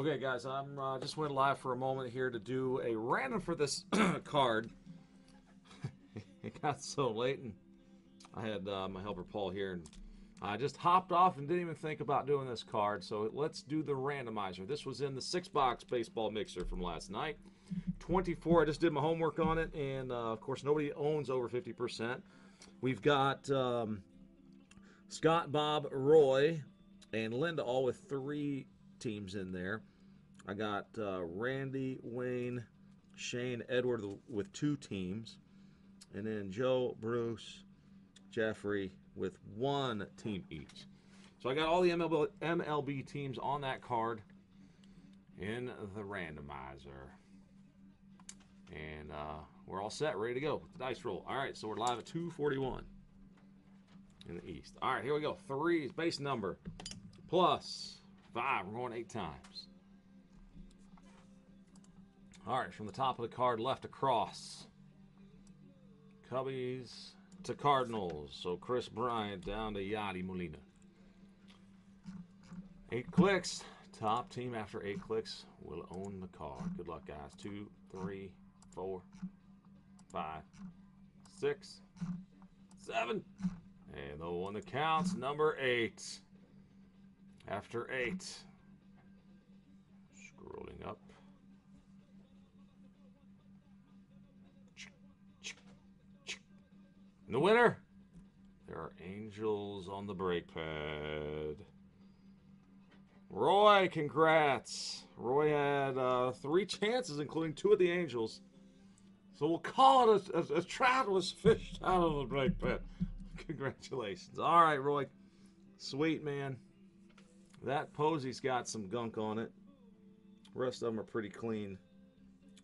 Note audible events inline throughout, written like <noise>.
Okay, guys, I'm uh, just went live for a moment here to do a random for this <clears throat> card. <laughs> it got so late, and I had uh, my helper Paul here, and I just hopped off and didn't even think about doing this card. So let's do the randomizer. This was in the six box baseball mixer from last night. 24. I just did my homework on it, and uh, of course, nobody owns over 50%. We've got um, Scott, Bob, Roy, and Linda all with three teams in there. I got uh, Randy, Wayne, Shane, Edward with two teams, and then Joe, Bruce, Jeffrey with one team each. So I got all the MLB, MLB teams on that card in the randomizer. And uh, we're all set, ready to go. Dice roll. All right, so we're live at 241 in the East. All right, here we go. Three base number plus five. We're going eight times. All right, from the top of the card left across. Cubbies to Cardinals. So Kris Bryant down to Yadi Molina. Eight clicks. Top team after eight clicks will own the card. Good luck, guys. Two, three, four, five, six, seven. And the one that counts, number eight. After eight. Scrolling up. And the winner, there are angels on the BreakPad. Roy, congrats. Roy had uh, three chances, including two of the angels. So we'll call it a, a, a trout was fished out of the BreakPad. <laughs> Congratulations. All right, Roy. Sweet, man. That Posey's got some gunk on it. Rest of them are pretty clean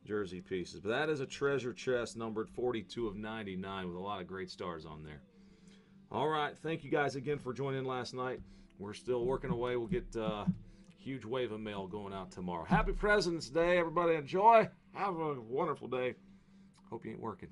jersey pieces. But that is a treasure chest numbered 42 of 99 with a lot of great stars on there. All right. Thank you guys again for joining last night. We're still working away. We'll get uh, huge wave of mail going out tomorrow. Happy President's Day, everybody. Enjoy. Have a wonderful day. Hope you ain't working.